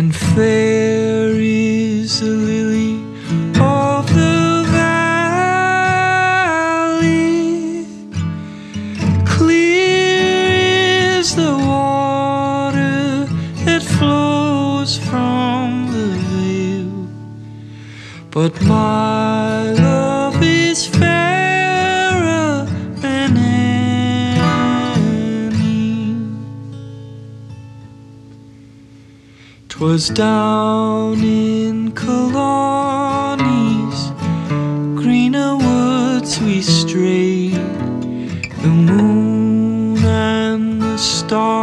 and fair is the lily of the valley. Clear is the water that flows from the veil, but my was down in Killarney's greener woods we strayed, the moon and the stars.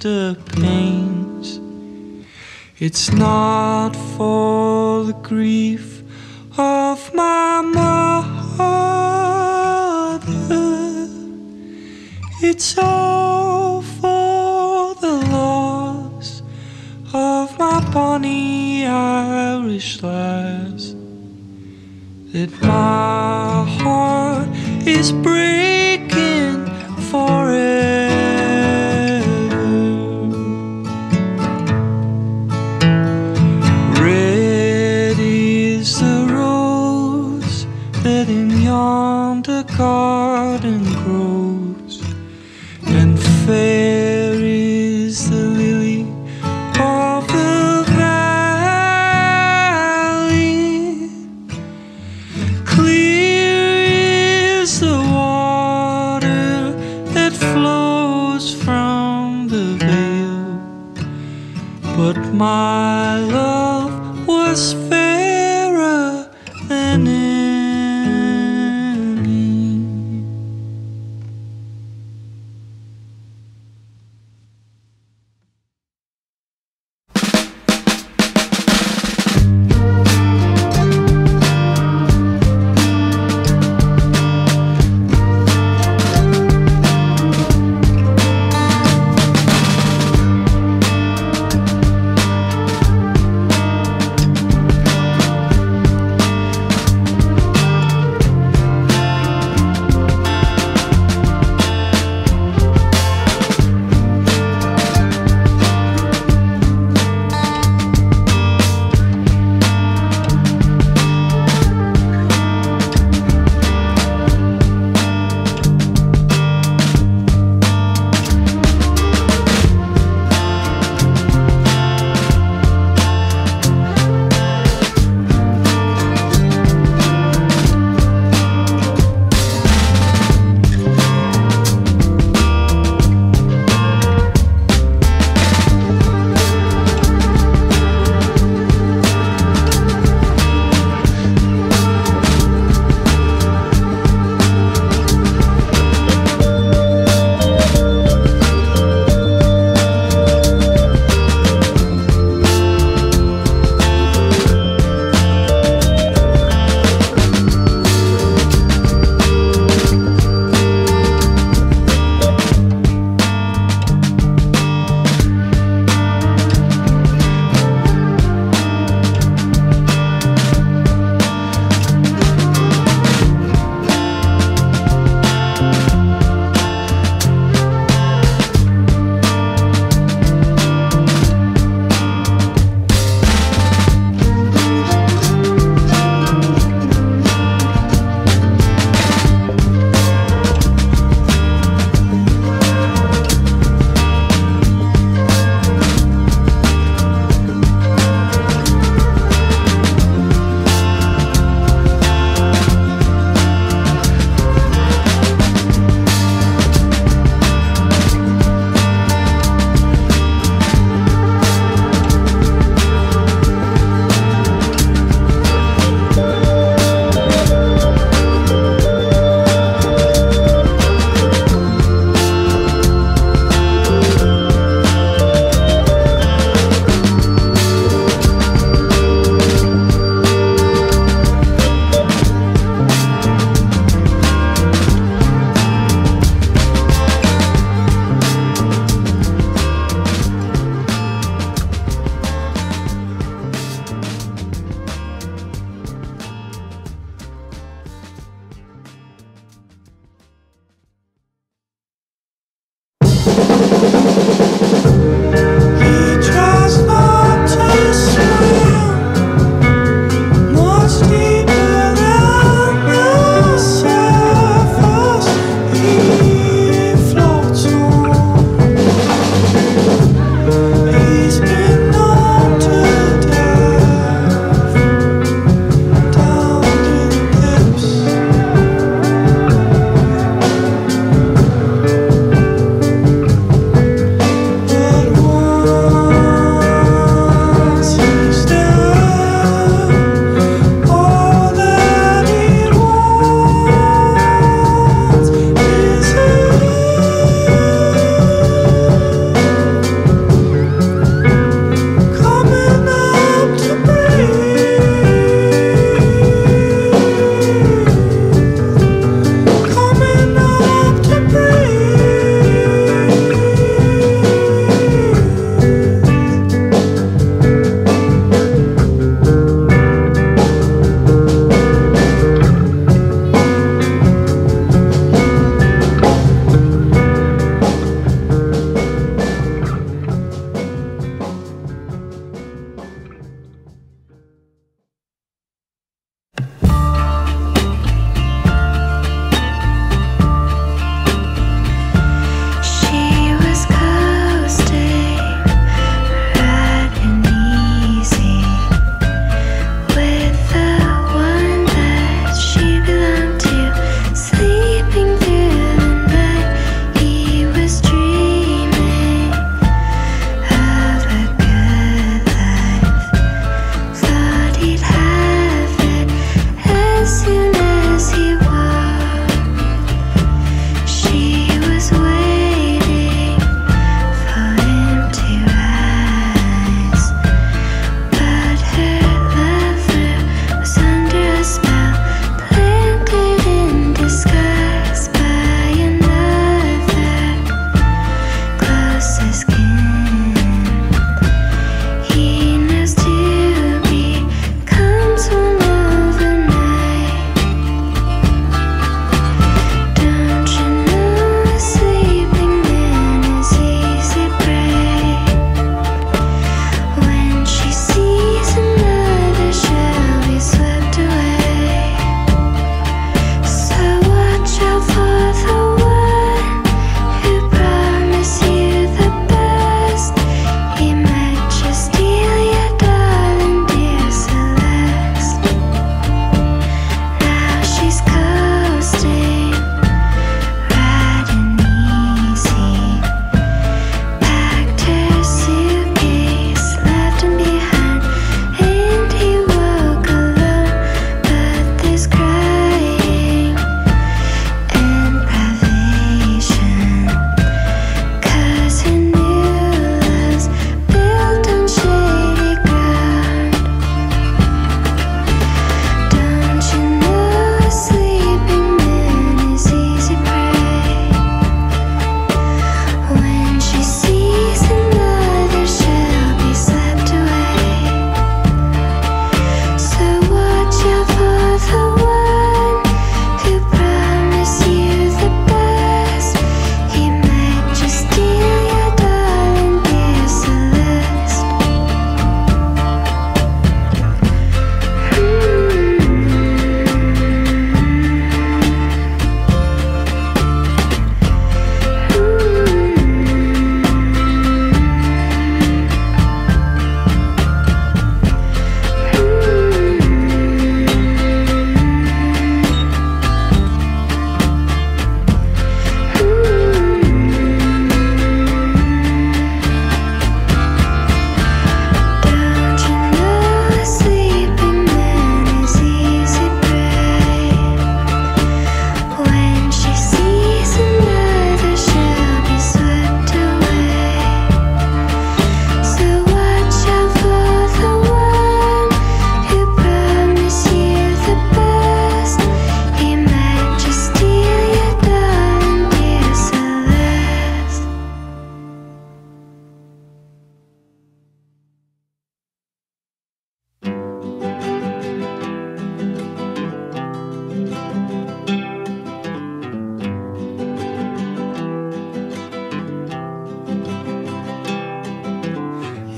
The pains. It's not for the grief of my mother, it's all for the loss of my bonny Irish lass that my heart is breaking.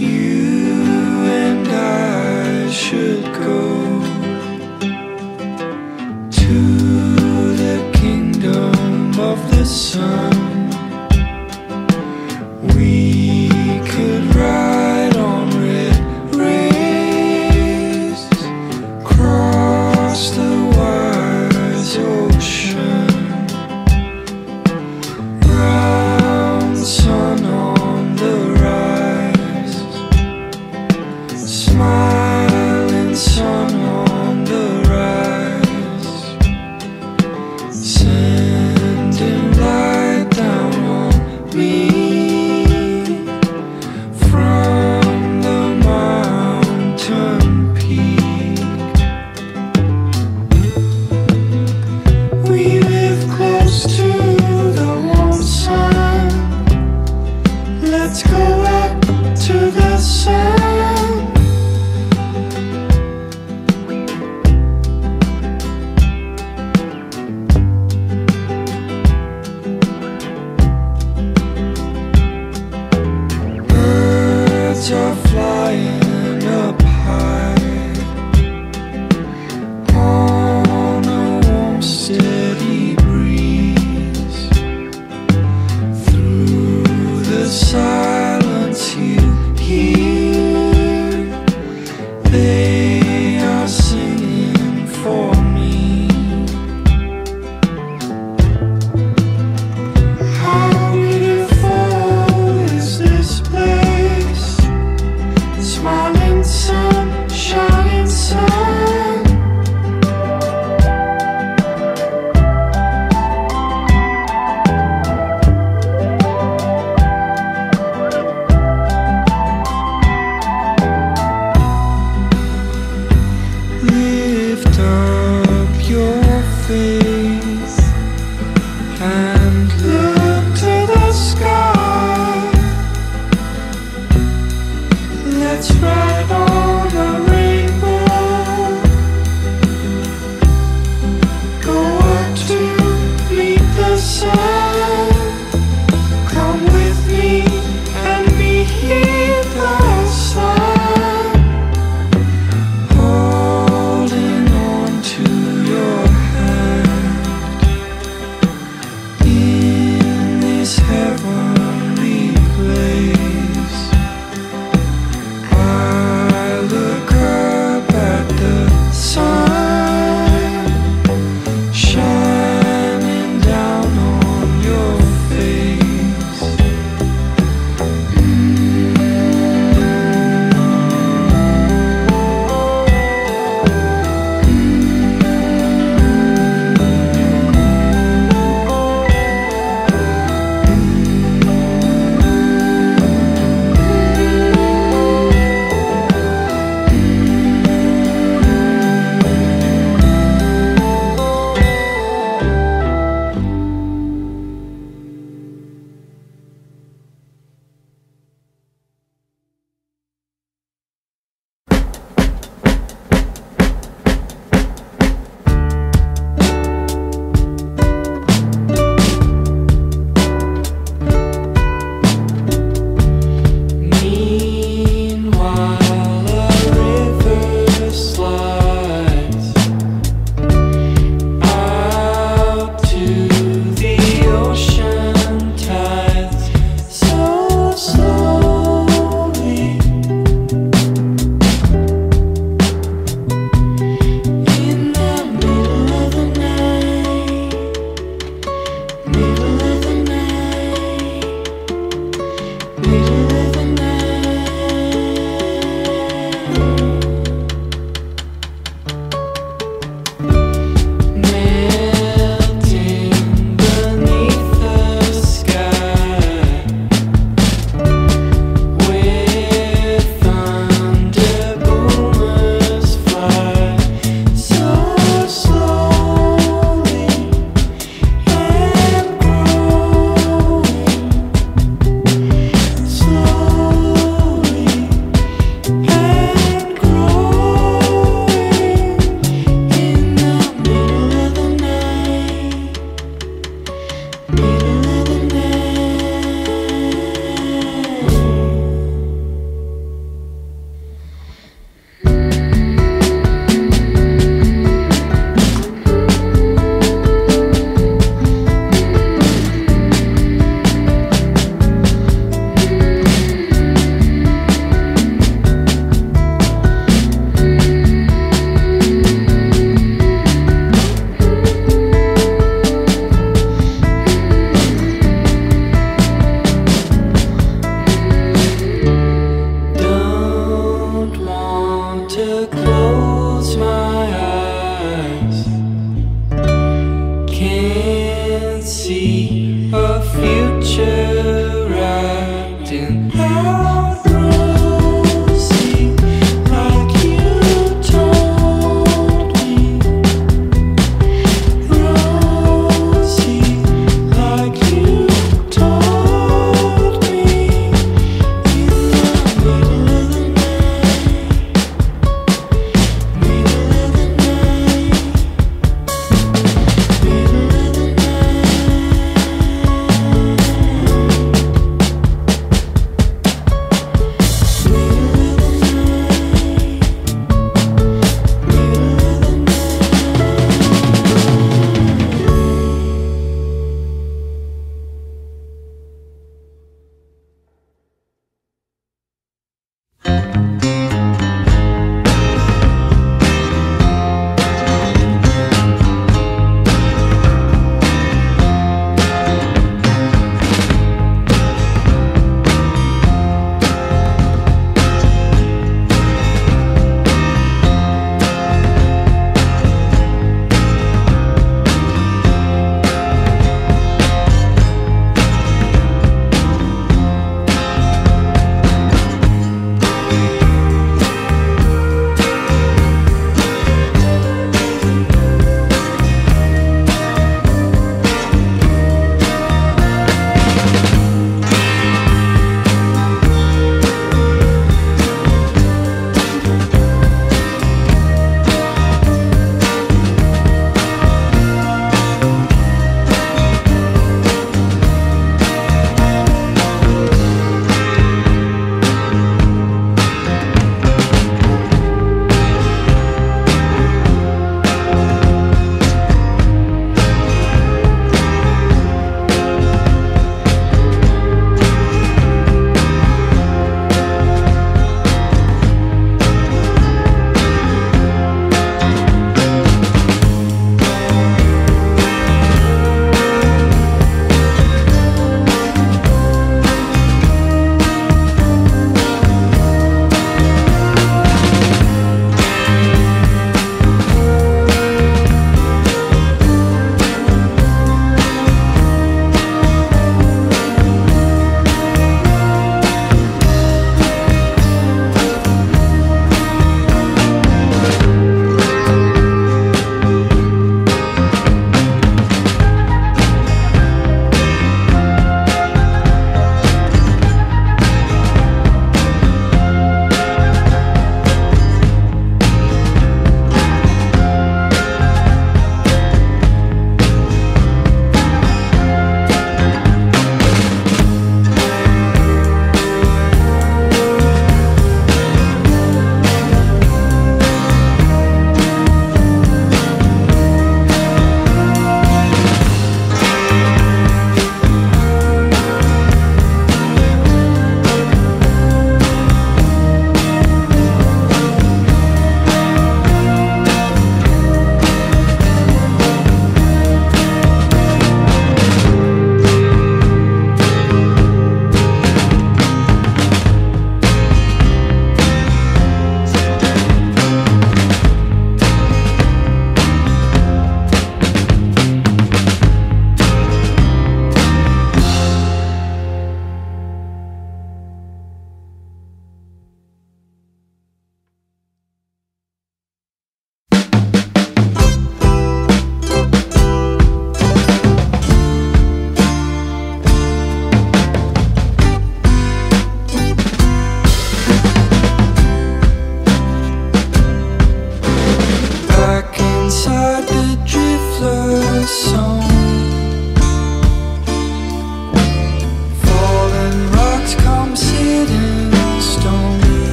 you. see a future.